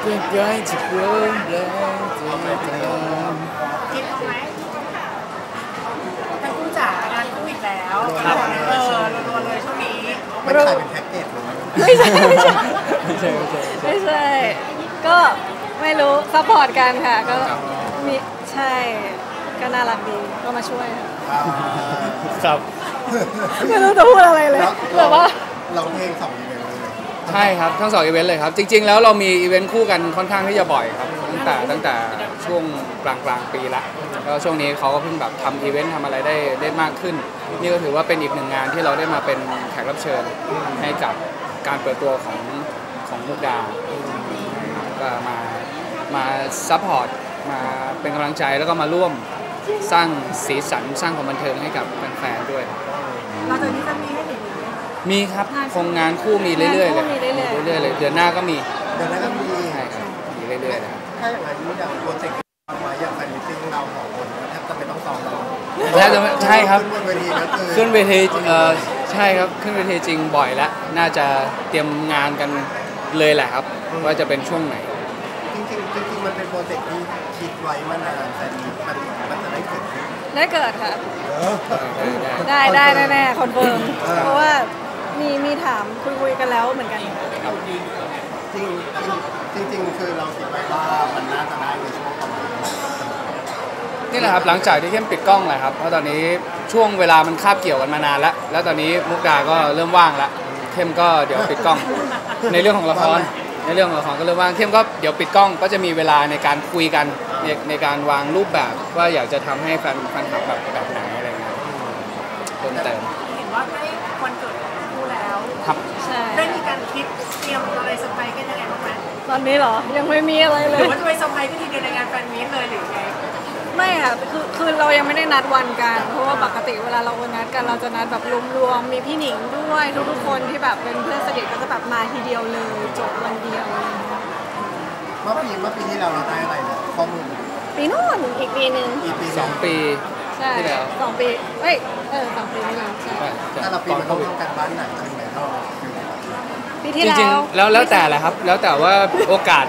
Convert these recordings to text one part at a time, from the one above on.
เป็นไงจะเปลี่ยนแปลงตัวเองคิดเอาไหมทั้งคู่จ๋างานคู่อีกแล้วครับ เออรัวๆเลยช่วงนี้มันขายเป็นแพ็กเกจเลยไม่ใช่ไม่ใช่ไม่ใช่ไม่ใช่ไม่ใช่ไม่ใช่ ก็ไม่รู้ support กันค่ะ ก็มีใช่ก็น่ารักดีก็มาช่วยค่ะอ่าครับ ไม่รู้จะพูดอะไรเลยแล้วแบบว่า เราเพลงสองอีเวนต์เลย ใช่ครับทั้งสองอีเวนต์เลยครับ จริง ๆ แล้วเรามีอีเวนต์คู่กันค่อนข้างที่จะบ่อยครับ ตั้งแต่ตั้งแต่ช่วงกลางกลางปีละแล้วช่วงนี้เขาก็เพิ่งแบบทำอีเวนต์ทำอะไรได้ได้มากขึ้น นี่ก็ถือว่าเป็นอีกหนึ่งงานที่เราได้มาเป็นแขกรับเชิญให้กับการเปิดตัวของของมุกดาก็มามา support มาเป็นกำลังใจแล้วก็มาร่วมสร้างสีสันสร้างความบันเทิงให้กับแฟนๆด้วยเราจะนี้จะมีให้ มมีครับคงงานคู่มีเรื่อยๆเลยงานคู่มีเรื่อยๆ เรื่อยๆเลยเดือนหน้าก็มีเดี๋ยวนั้นก็มีใช่ครับมีเรื่อยๆเลยครับถ้าอย่างไรนี้อย่างโปรเจกต์มาอย่าง fan meeting เราสองคนแทบจะไม่ต้องซ้อมเราแทบจะไม่ใช่ครับ ขึ้นบนเวทีก็คือขึ้นเวทีเอ่อใช่ครับขึ้นเวทีจริงบ่อยแล้วน่าจะเตรียมงานกันเลยแหละครับ ว่าจะเป็นช่วงไหน จริงๆจริงๆมันเป็นโปรเจกต์ที่คิดไว้มานานแต่มันมันจะได้เกิดขึ้นได้เกิดค่ะ เออ ได้ได้แน่ๆ confirm เออเพราะว่ามีมีถามคุยคุยๆ กันแล้วเหมือนกันค่ะจริงจริงจริงๆคือเราคิดไว้ว่ามันน่าจะได้ในช่วงประมาณนี้นี่แหละครับหลังจากที่เข้มปิดกล้องแหละครับเพราะตอนนี้ช่วงเวลามันคาบเกี่ยวกันมานานแล้ว แล้วตอนนี้มุกดาก็เริ่มว่างแล้วเข้มก็เดี๋ยวปิดกล้อง ในเรื่องของละครในเรื่องของละครก็เริ่มว่างเข้มก็เดี๋ยวปิดกล้องก็จะมีเวลาในการคุยกันในในการวางรูปแบบว่าอยากจะทำให้แฟนแฟนคลับแบบแบบไหนอะไรเงี้ยเพิ่มเติมเห็นว่าใกล้วันเกิด ได้มีการคิดเตรียมอะไรเซอร์ไพรส์กันยังไงบ้างไหมตอนนี้เหรอ ยังไม่มีอะไรหเลรือว่าจะไปเซอร์ไพรส์กันทีเดียวในงาน fan meet เลยหรือไงไม่ค่ะ คือคือเรายังไม่ได้นัดวันกัน เพราะว่าปกติเวลาเรานัดกันเราจะนัดแบบรวมๆ มีพี่หนิงด้วยทุกๆคนที่แบบเป็นเพื่อนสนิทก็จะแบบมาทีเดียวเลยจบวันเดียวอะไรอย่างเงี้ยเมื่อปีเมื่อปีที่เราเราได้อะไรเนี่ยข้อมูลปีนู่นอีกปีหนึ่งอีปีสองปี ใช่ที่แล้ว สองปีเอ้ยเออสองปีนี่เองใช่แต่ละปีมันต้องทำการบ้านหนักขึ้นไหม เท่าปีที่จแล้วริงๆแล้วแล้วแต่แหละครับ แล้วแต่ว่าโอกาส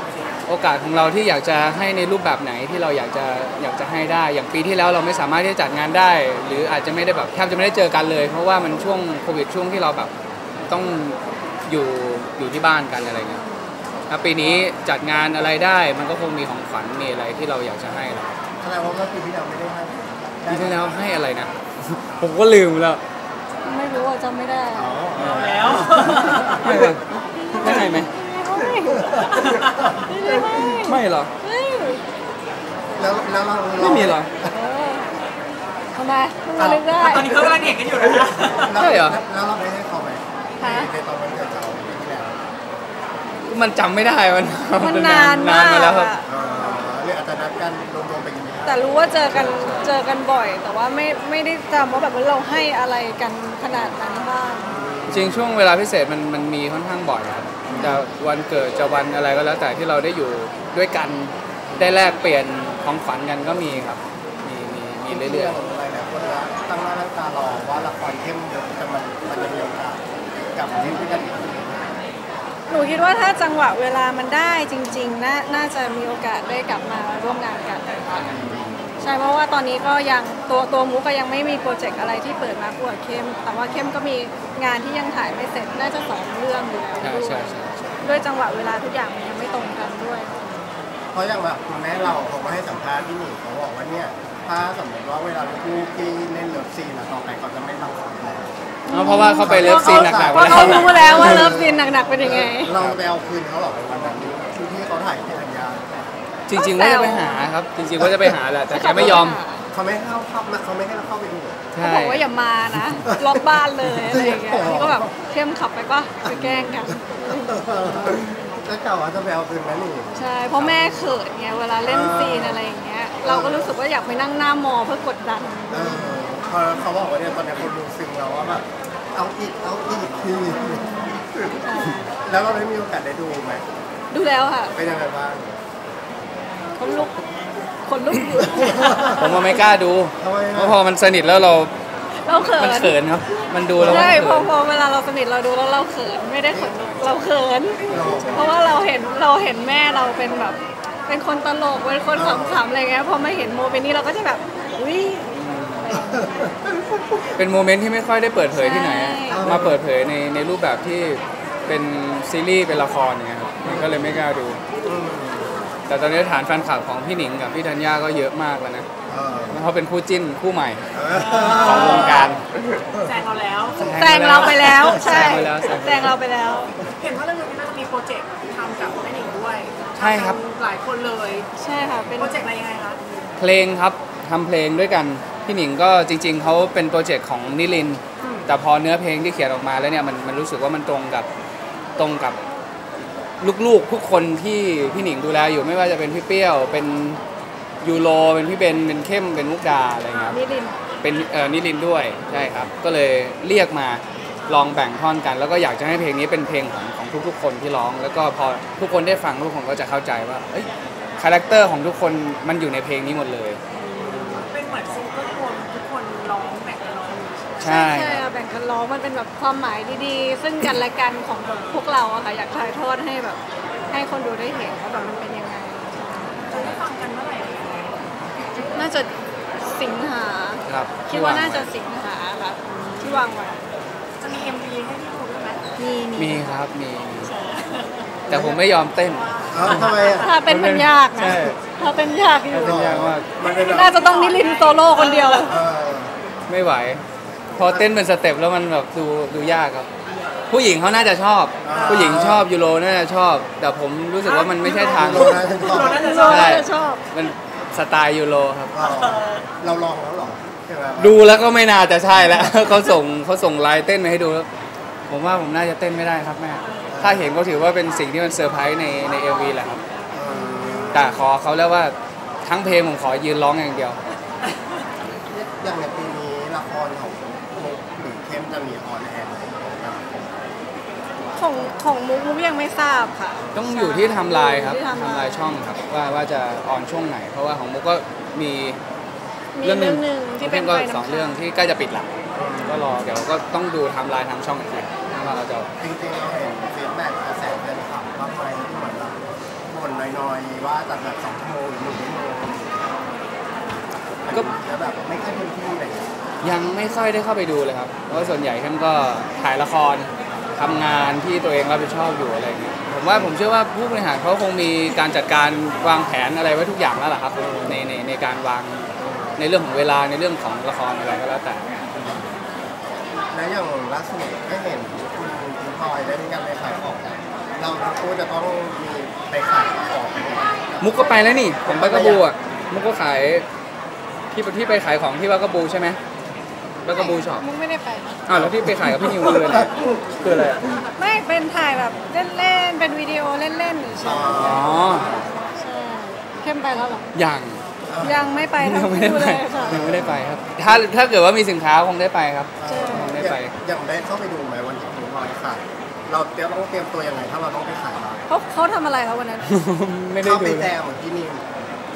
โอกาสของเราที่อยากจะให้ในรูปแบบไหนที่เราอยากจะอยากจะให้ได้ อย่างปีที่แล้วเราไม่สามารถที่จะจัดงานได้ หรืออาจจะไม่ได้แบบแทบจะไม่ได้เจอกันเลย เพราะว่ามันช่วงโควิดช่วงที่เราแบบต้องอยู่อยู่ที่บ้านกันอะไรเงี้ยถ้าปีนี้จัดงานอะไรได้มันก็คงมีของขวัญมีอะไรที่เราอยากจะให้แหละแสดงว่าเมื่อปีที่เราไม่ได้ให้ปีที่แล้วให้อะไรนะ ผมก็ลืมแล้วไม่รู้อะ จำไม่ได้อ๋อเอาแล้วให้เลยได้ให้ไหมไม่ได้ให้ไม่หรอเฮ้ยแล้วแล้วเราไม่มีหรอเออทำไมเพิ่งมานึกได้ตอนนี้เขากำลังเห็นกันอยู่นะใช่เหรอแล้วเราได้ให้เขาไหมฮะในตอนวันเกิดเราปีที่แล้วมันจำไม่ได้มันมันนานมากมาแล้วครับอะ เออหรืออาจจะนัดกันรวมๆไปกินข้าวแต่รู้ว่าเจอกันเจอกันบ่อย แต่ว่าไม่ไม่ได้จำว่าแบบว่าเราให้อะไรกันขนาดนั้นบ้าง จริงช่วงเวลาพิเศษมันมันมีค่อนข้างบ่อยครับจะวันเกิดจะวันอะไรก็แล้วแต่ที่เราได้อยู่ด้วยกันได้แลกเปลี่ยนของขวัญกันก็มีครับ มีมีมีเรื่อยๆ อะไรหลายคนละตั้งหน้าตั้งตารอว่าละครเข้มเดี๋ยวจะมันมันจะมีโอกาสกลับมาเล่นด้วยกันอีก หนูคิดว่าถ้าจังหวะเวลามันได้จริงๆน่าน่าจะมีโอกาสได้กลับมาร่วมงานกันใช่เพราะว่าตอนนี้ก็ยังตัวตัวมุกก็ยังไม่มีโปรเจกต์อะไรที่เปิดมาคู่กับเข้ม แต่ว่าเข้มก็มีงานที่ยังถ่ายไม่เสร็จน่าจะสองเรื่องอยู่แล้วๆใช่ด้วยใช่ใช่ใช่ด้วยจังหวะเวลาทุกอย่างมันยังไม่ตรงกันด้วยเพราะอย่างแบบคุณแม่เราเขาก็ให้สัมภาษณ์ที่นี่เขาบอกว่าเนี่ยถ้าสมมติว่าเวลาลูกที่เล่น love scene อะต่อไปเขาจะไม่บังคับแล้ว เอาเพราะว่าเขาไป love scene หนักๆไปเพราะแล้วเขารู้แล้วว่า love scene หนักๆเป็นยังไง เราไปเอาคืนเขาหรอกในวันนั้นที่ที่เขาถ่ายที่ธัญญาจริงๆว่าจะไปหาครับ จริงๆว่าจะไปหาแหละแต่แกไม่ยอมเขาไม่ให้เข้าเข้ามาเขาไม่ให้เราเข้าไปดูใช่เขาบอกว่าอย่ามานะล็อกบ้านเลยอะไรอย่างเงี้ยนี่ก็แบบเข้มขับไปปะไปแกล้งกัน แล้วกล่าวว่าจะไปเอาคืนไหมนี่ใช่เพราะแม่เขินไงเวลาเล่นซีนอะไรอย่างเงี้ย เราก็รู้สึกว่าอยากไปนั่งหน้ามอเพื่อกดดัน เออ พอเขาบอกว่าเนี่ยตอนนี้คนดูซึ้งแล้วว่าแบบเอาอีกเอาอีกทีแล้วเราได้มีโอกาสได้ดูไหมดูแล้วค่ะเป็นยังไงบ้างคนลุกคนลุกอยู่ผมว่าไม่กล้าดูทำไมเพราะพอมันสนิทแล้วเราเราเขิมันนเขินครับมันดูแล้วมันใช่พเขิอนพอเวลาเราสนิทเราดูแล้วเราเขินไม่ได้เขินเราเขิน เพราะว่าเราเห็นเราเห็นแม่เราเป็นแบบ เป็นคนตลกเป็นคนขำๆอะไรเงี้ยพอมาเห็นโมเป็นนี้เราก็จะแบบอุ้ย เป็นโมเมนต์ที่ไม่ค่อยได้เปิดเผยที่ไหนอะใช่ มาเปิดเผยในในรูปแบบที่เป็นซีรีส์เป็นละครอย่างเงี้ยครับมันก็เลยไม่กล้าดู แต่ตอนนี้ฐานแฟนคลับของพี่หนิงกับพี่ธัญญาก็เยอะมากแล้วนะเออเพราะเป็นคู่จิ้นคู่ใหม่เอของวงการ แซงเราแล้ว แซงเราไปแล้ว ใช่แซงไปแล้วแซงไปแล้วแซงเราไปแล้วเห็นว่าเรื่องนี้น่าจะมีโปรเจกต์ทำกับแม่หนิงด้วยใช่ครับ ทำหลายคนเลย ใช่ค่ะ เป็นโปรเจกต์อะไรยังไงคะ เพลงครับทำเพลงด้วยกัน พี่หนิงก็จริง ๆเขาเป็นโปรเจกต์ของนิลินทร์แต่พอเนื้อเพลงที่เขียนออกมาแล้วเนี่ยมันมันรู้สึกว่ามันตรงกับตรงกับลูกๆทุกคนที่พี่หนิงดูแลอยู่ไม่ว่าจะเป็นพี่เปรี้ยว เป็นยูโรเป็นพี่เบนเป็นเข้มเป็นมุกดาอะไรเงี้ยครับนิรินทร์เป็นเอ่อนิลินทร์ด้วยใช่ครับ ก็เลยเรียกมาลองแบ่งท่อนกัน แล้วก็อยากจะให้เพลงนี้เป็นเพลงของของทุกๆ คนที่ร้อง แล้วก็พอทุกคนได้ฟังทุกคนก็จะเข้าใจว่าเอ้ยคาแรคเตอร์ของทุกคนมันอยู่ในเพลงนี้หมดเลย ใช่ใช่ค่ะแบ่งกันร้องมันเป็นแบบความหมายดีๆ ซึ่งกันและกันของพวกเราอะค่ะอยากถ่ายทอดให้แบบ ให้คนดูได้เห็นว่าแบบมันเป็นยังไงจะได้ฟังกันเมื่อไหร่น่าจะสิงหาครับคิดว่าน่าจะสิงหาค่ะที่วางไว้จะมี MV ให้ที่ดูด้วยไหมมีมีครับมี แต่ผมไม่ยอมเต้นเอ้าทำไมอะถ้าเป็นมันยากนะใช่ถ้าเป็นยากอยู่เป็นยากมากมันเป็นแบบน่าจะต้องนิรินทร์โซโล่คนเดียวเออไม่ไหว พอเต้นเป็นสเต็ปแล้วมันแบบดูดูยากครับ ผู้หญิงเขาน่าจะชอบ ผู้หญิงชอบยูโรน่าจะชอบ แต่ผมรู้สึกว่ามันไม่ใช่ทางโลนะถึงต่อเราน่าจะโซชอบโล่จะชอบมันสไตล์ยูโรครับเราลองแล้วเหรอใช่ไหมดูแล้วก็ไม่น่าจะใช่แล้วเขาส่งเขาส่งไลน์เต้นมาให้ดูแล้วผมว่าผมน่าจะเต้นไม่ได้ครับแม่ถ้าเห็นก็ถือว่าเป็นสิ่งที่มันเซอร์ไพรส์ในใน MV แหละครับเออแต่ขอเขาแล้วว่าทั้งเพลงผมขอยืนร้องอย่างเดียว อย่างในปีนี้ละครของมุกหรือเข้มจะมีออนแอร์ไหม ของของมุกมุกยังไม่ทราบค่ะ ต้องอยู่ที่ไทำลายครับที่ timeline timelineช่องครับว่าว่าจะ on ช่วงไหน เพราะว่าของมุกก็มีมีเรื่องหนึ่งที่เป็นก็ไฟสองน้ำเรื่องที่ใกล้จะปิดละก็รอเดี๋ยวก็ต้องดูไทำลายทางช่องอีกทีว่าเราจะ จริงๆเราเห็นฟีดแบ็กกระแสแฟนคลับมากมายที่เหมือนแบบบ่นน้อยๆว่าจะแบบสองชั่วโมงหรือหนึ่งชั่วโมงก็ แล้วแบบไม่ค่อยเต็มที่อะไรอย่างเงี้ยยังไม่ค่อยได้เข้าไปดูเลยครับ เพราะว่าส่วนใหญ่ท่านก็ถ่ายละคร ทำงานที่ตัวเองรับผิดชอบอยู่อะไรเงี้ยผมว่าผมเชื่อว่าผู้บริหารเขาคงมีการจัดการวางแผนอะไรไว้ทุกอย่างแล้วล่ะครับในในในการวางในเรื่องของเวลาในเรื่องของละครอะไรก็แล้วแต่ แล้วอย่างล่าสุดก็เห็นคุณคุณพลอยได้มีการไปขายของเราทั้งคู่จะต้องมีไปขายของมุกก็ไปแล้วนี่ผมไปกระบูอะมุกก็ขายที่ที่ไปขายของที่ว่ากระบูใช่ไหม ว่ากระบูช็อปมุกไม่ได้ไป อ้าวแล้วที่ไปขายกับพี่นิวคืออะไรคืออะไรอะไม่เป็นถ่ายแบบเล่นๆ เป็นวิดีโอเล่นๆอยู่ใช่อ๋อใช่เข้มไปแล้วเหรอยังยังไม่ไปทั้งยังไม่ได้คู่ไปเลยค่ะยังไม่ได้ไปครับ ถ้าถ้าเกิดว่ามีสินค้าคงได้ไปครับเออไม่ไป อย่างได้เข้าไปดูไหมวันที่คุณพลอยขายเราเตรียมต้องเตรียมตัวยังไงถ้าเราต้องไปขายร้านเขาเขาทำอะไรเขาวันนั้น ไม่ได้เข้าดูไปเลแจยมเหมือนที่นี่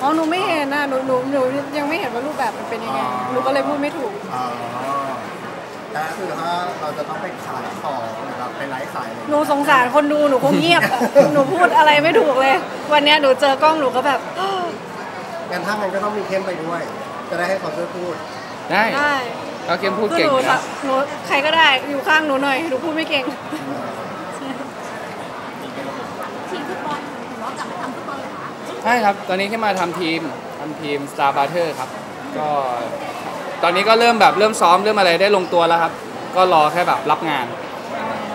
อ๋อหนูไม่เห็นนะหนูหนูหนูยังไม่เห็นว่ารูปแบบมันเป็นยังไงหนูก็เลยพูดไม่ถูก อ๋อแต่คือถ้าเราจะต้องไปขายของหรือแบบไปไลฟ์ขายอะไรหนูสงสารคนดูหนูคงเงียบอะ หนูพูดอะไรไม่ถูกเลย วันเนี้ยหนูเจอกล้องหนูก็แบบ งั้นถ้ามันก็ต้องมีเข้มไปด้วย จะได้ให้เขาช่วยพูด ได้ได้เขาเกมพูดคือเก่งหนูอยู่แบนะบหนูใครก็ได้อยู่ข้างหนูหน่อยหนูพูดไม่เก่งทีมฟุตบอลถือว่ากลับมาทำฟุตบอลเหรอคะ ใช่ครับ ตอนนี้แค่มาทำทีมทำทีม Star b a r t e r ครับ ก็ตอนนี้ก็เริ่มแบบเริ่มซ้อมเริ่มอะไรได้ลงตัวแล้วครับ ก็รอแค่แบบรับงาน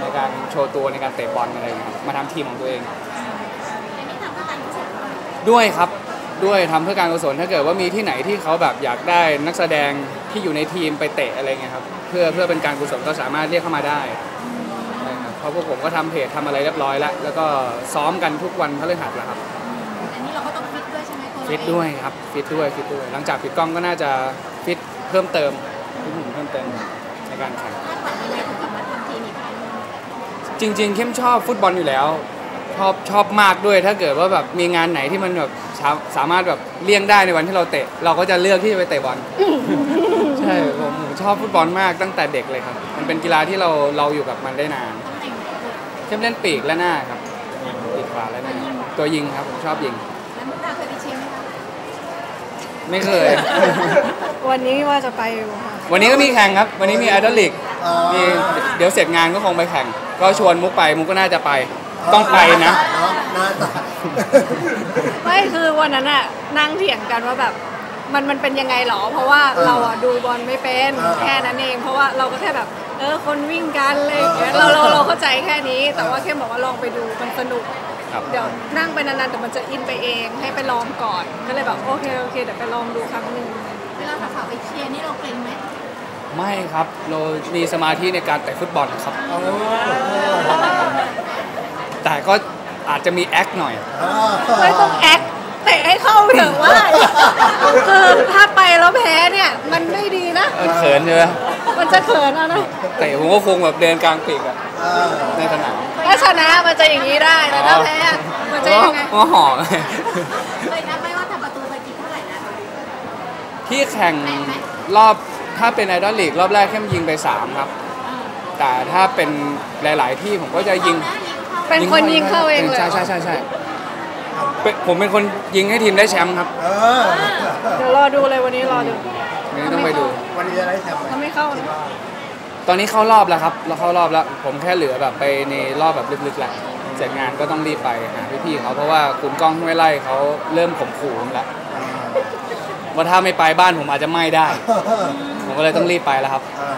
ในการโชว์ตัวในการเตะบอลอะไรอย่างเงี้ยครับมาทำทีมของตัวเอง อันนี้ทำเพื่อการกุศลด้วยครับด้วยทำเพื่อการกุศลถ้าเกิดว่ามีที่ไหนที่เขาแบบอยากได้นักแสดงที่อยู่ในทีมไปเตะอะไรเงี้ยครับเพื่อเพื่อเป็นการกุศลก็สามารถเรียกเข้ามาได้ใช่ครับเพราะพวกผมก็ทำเพจทำอะไรเรียบร้อยแล้ว แล้วก็ซ้อมกันทุกวันพฤหัสแล้วครับ ฟิตเองด้วยครับฟิตด้วยฟิตด้วย หลังจากปิดกล้องก็น่าจะฟิตเพิ่มเติมฟิตหุ่นเพิ่มเติมในการแข่งคาดหวังยังไงถึงกลับมาทำทีมอีกครั้งหนึ่งจริง ๆ เข้มชอบฟุตบอลอยู่แล้ว ชอบชอบมากด้วยถ้าเกิดว่าแบบมีงานไหนที่มันแบบสาสามารถแบบเลี่ยงได้ในวันที่เราเตะ เราก็จะเลือกที่จะไปเตะบอลใช่ผมผมชอบฟุตบอลมากตั้งแต่เด็กเลยครับ มันเป็นกีฬาที่เราเราอยู่กับมันได้นานตำแหน่งไหนลูกเข้มเล่นปีกและหน้าครับปีกขวาและหน้าตัวยิงครับผมชอบยิง ไม่เคย วันนี้ว่าจะไปอยู่ค่ะวันนี้ก็มีแข่งครับ วันนี้มีไอดอลลีกเออมีเดี๋ยวเสร็จงานก็คงไปแข่ง ก็ชวนมุกไปมุกก็น่าจะไป ต้องไปนะ เนาะน่าจะไม่คือวันนั้นอะนั่งเถียงกันว่าแบบ มันมันเป็นยังไงหรอ เพราะว่าเราอะดูบอลไม่เป็นแค่นั้นเอง เพราะว่าเราก็แค่แบบ เออคนวิ่งกันอะไรอย่างเงี้ยเราเราเราเข้าใจแค่นี้ แต่ว่าแค่บอกว่าลองไปดูมันสนุก ครับ เดี๋ยวนั่งไปนานๆแต่มันจะอินไปเองให้ไปลองก่อน ก็เลยแบบโอเคโอเคเดี๋ยวไปลองดูครั้งหนึ่งเวลาสาวๆไปเชียร์นี่เราเกรงไหมไม่ครับเรามีสมาธิในการเตะฟุตบอลครับเอาแต่ก็อาจจะมี act หน่อย ไม่ต้อง act เตะให้เข้าเถอะว่าคือถ้าไปแล้วแพ้เนี่ย มันไม่ดีนะเออเขินใช่ไหมมันจะเขินเอานะเตะผมก็คงแบบเดินกลางปีกอะเออในสนาม ถ้าชนะมันจะอย่างนี้ได้แต่ถ้าแพ้อะมันจะยังไงก็ห่อเคยนับไหมว่าทำประตูไปกี่เท่าไหร่นะที่แข่งรอบถ้าเป็นไอดอลลีกรอบแรกแค่ยิงไป 3 ครับ แต่ถ้าเป็นหลาย ๆ ที่ผมก็จะยิง เป็นคนยิงเข้าเองเลยใช่ใช่ใช่ใช่เป็นผมเป็นคนยิงให้ทีมได้แชมป์ครับเออเดี๋ยวรอดูเลยวันนี้รอดูนี่ต้องไปดูวันนี้จะได้แชมป์ไหมถ้าไม่เข้านะ ตอนนี้เข้ารอบแล้วครับเราเข้ารอบแล้ว ผมแค่เหลือแบบไปในรอบแบบลึกๆแล้วเสร็จงานก็ต้องรีบไปหาพี่ๆเขาเพราะว่าคุณก้องห้วยไล่เขาเริ่มข่มขู่ผมแล้วว่าถ้าไม่ไปบ้านผมอาจจะไหม้ได้ ผมก็เลยต้องรีบไปแล้วครับ อ่า